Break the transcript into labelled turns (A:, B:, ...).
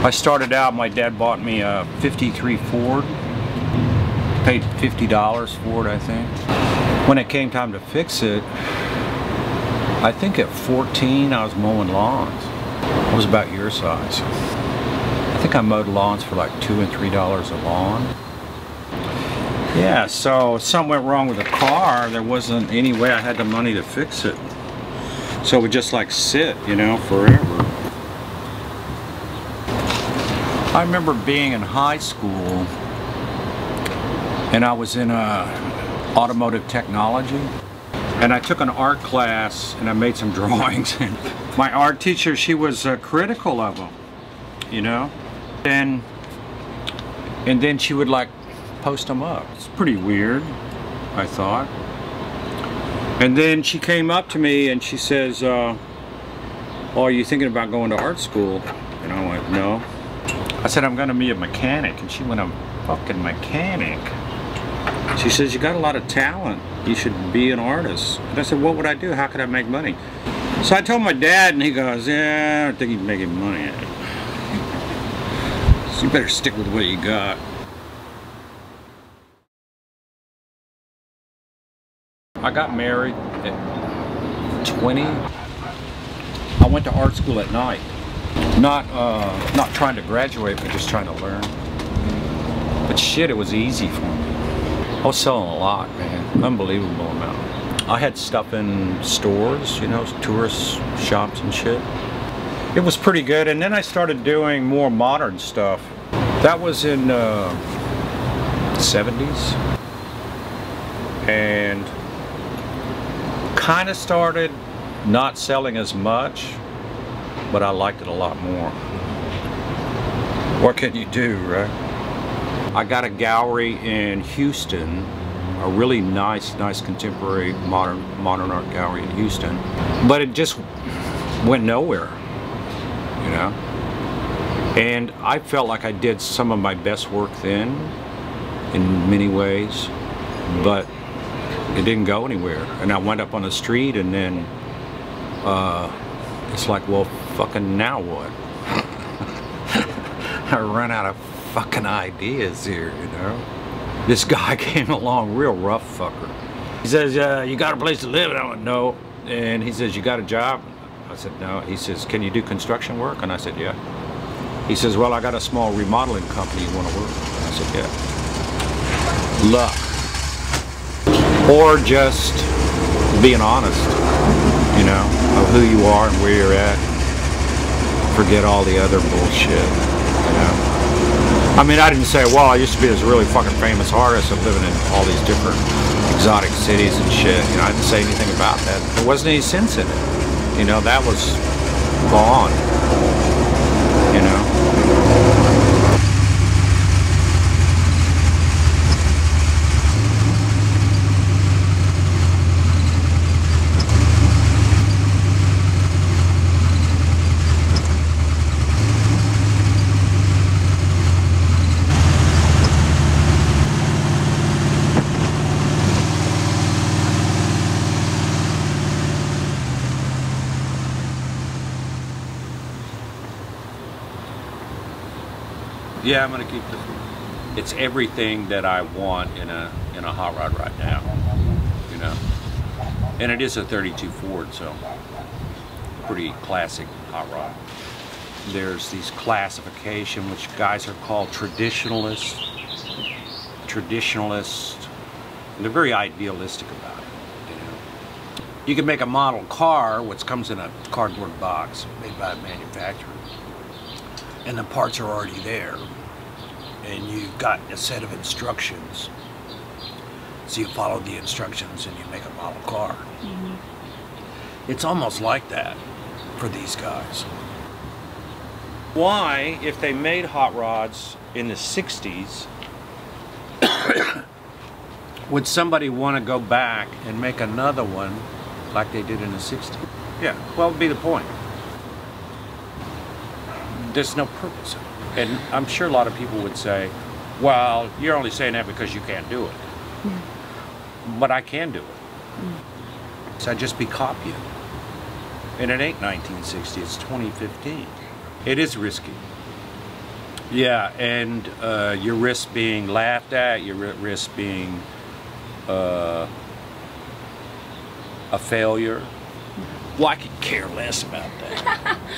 A: I started out, my dad bought me a 53 Ford. Paid $50 for it, I think. When it came time to fix it, I think at 14 I was mowing lawns. I was about your size. I think I mowed lawns for like two and three dollars a lawn. Yeah, so something went wrong with the car. There wasn't any way I had the money to fix it. So it would just like sit, you know, forever. I remember being in high school and I was in uh, automotive technology and I took an art class and I made some drawings. And my art teacher she was uh, critical of them you know? And and then she would like post them up. It's pretty weird I thought. And then she came up to me and she says uh, oh are you thinking about going to art school? And I went no I said I'm gonna be a mechanic and she went a fucking mechanic she says you got a lot of talent you should be an artist. And I said, what would I do? How could I make money? So I told my dad, and he goes, yeah, I don't think he's making money So you better stick with what you got. I got married at 20. I went to art school at night. Not, uh, not trying to graduate, but just trying to learn. But shit, it was easy for me. I was selling a lot, man. Unbelievable amount. I had stuff in stores, you know, tourist shops and shit. It was pretty good. And then I started doing more modern stuff. That was in uh, 70s. And kind of started not selling as much, but I liked it a lot more. What can you do, right? I got a gallery in Houston, a really nice, nice contemporary modern modern art gallery in Houston, but it just went nowhere, you know. And I felt like I did some of my best work then, in many ways, but it didn't go anywhere. And I went up on the street, and then uh, it's like, well, fucking now what? I run out of fucking ideas here, you know. This guy came along real rough fucker. He says, uh, you got a place to live? And I went, no. And he says, you got a job? I said, no. He says, can you do construction work? And I said, yeah. He says, well, I got a small remodeling company you want to work with. I said, yeah. Luck. Or just being honest, you know, who you are and where you're at. Forget all the other bullshit, you know. I mean, I didn't say, well, I used to be this really fucking famous artist. I'm living in all these different exotic cities and shit. You know, I didn't say anything about that. There wasn't any sense in it. You know, that was gone. You know? Yeah, I'm gonna keep this one. It's everything that I want in a in a hot rod right now. You know, and it is a 32 Ford, so pretty classic hot rod. There's these classification which guys are called traditionalists. Traditionalists. They're very idealistic about it. You know, you can make a model car, which comes in a cardboard box made by a manufacturer and the parts are already there. And you've got a set of instructions. So you follow the instructions and you make a model car. Mm -hmm. it's almost like that for these guys. Why if they made hot rods in the 60s would somebody want to go back and make another one like they did in the 60s yeah well would be the point there's no purpose. And I'm sure a lot of people would say, well, you're only saying that because you can't do it. Yeah. But I can do it. Mm. So I just be copying. And it ain't 1960, it's 2015. It is risky. Yeah, and uh, your risk being laughed at, your risk being uh, a failure. Well, I could care less about that.